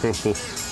그 래.